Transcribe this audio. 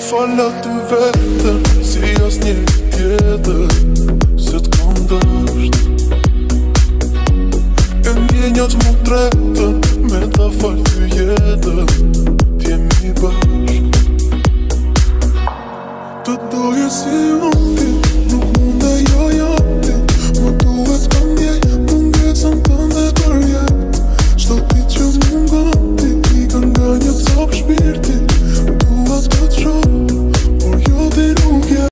falë të vetën Si as një tjetër Se të kam E një një të më tretën Me ta falë të jetën T'jemi jemi bashk Të doje si unë ti Nuk mund e jo jo ti Më duhet të ndje Më ngecën të ndë të rje Shto ti që më nga ti Ti kën nga një të sopë shpirti